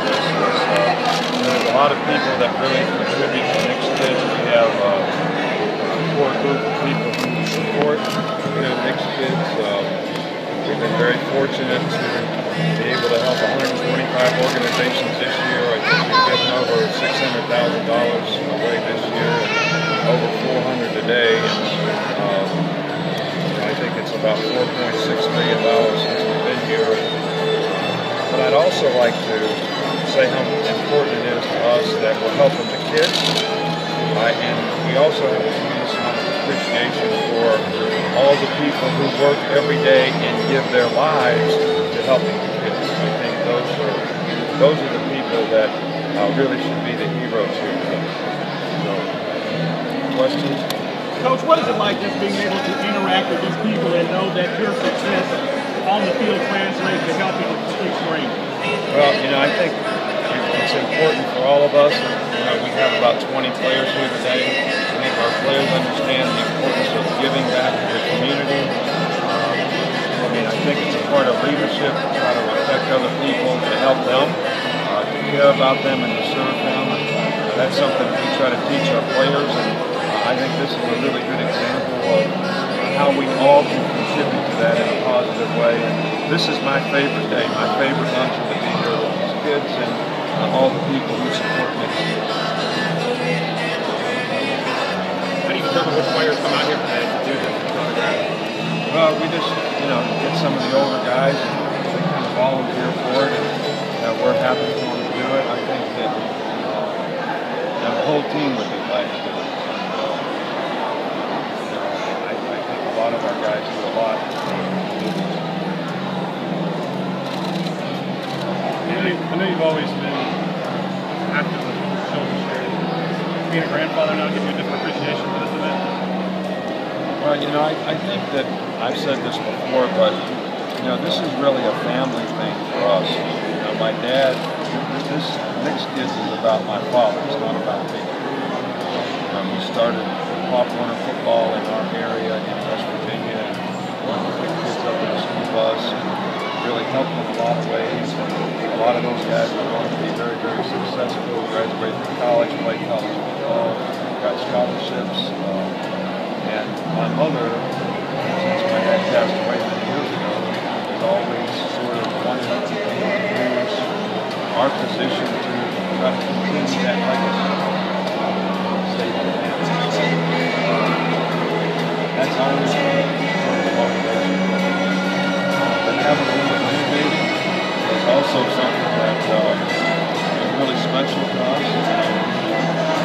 there's a lot of people that really contribute to Nick's. We have uh, a core group of people who support you know, Nick's Kids. Um, we've been very fortunate to be able to help 125 organizations this year. I think we've given over $600,000 away this year, and over 400 today. Um, I think it's about $4.6 million since we've been here. But I'd also like to say how important it is to us that we're helping the kids. And we also have a tremendous amount of appreciation for all the people who work every day and give their lives to helping the kids. I think those are those are the people that uh, really should be the heroes here today. So, questions? Coach, what is it like just being able to interact with these people and know that your success on the field translates to helping the streets ring? Well, you know, I think it's important for all of us. You know, we have about 20 players here today. I think our players understand the importance of giving back to the community. Um, I mean, I think it's a part of leadership to try to respect other people, to help them, uh, to care about them and to serve them. Uh, that's something we try to teach our players, and uh, I think this is a really good example of how we all can contribute to that in a positive way. And this is my favorite day. My favorite be here with these kids and uh, all the people who support me. How do you determine which players come out here today to do this? Well, we just, you know, get some of the older guys and they kind of volunteer for it, and you know, we're happy for them to do it. I think that uh, you know, the whole team would be glad to do it. And, uh, you know, I, I think a lot of our guys do a lot. to do this. I know, you've always been active with children's charity. Being a grandfather now gives you a different appreciation for this event. Well, you know, I, I think that I've said this before, but you know, this is really a family thing for us. You know, my dad, this Nick's Kids is about my father. It's not about me. Um, we started Pop Warner football in our area in West Virginia, and pick kids up in a school bus and really helped them a lot of ways. Lot of those guys went on to be very, very successful, graduated from college, played college football, got scholarships. Um, and my mother, since my dad passed away many years ago, has always sort of wanted to use our position to try to continue that legacy. also something that uh, is really special to us.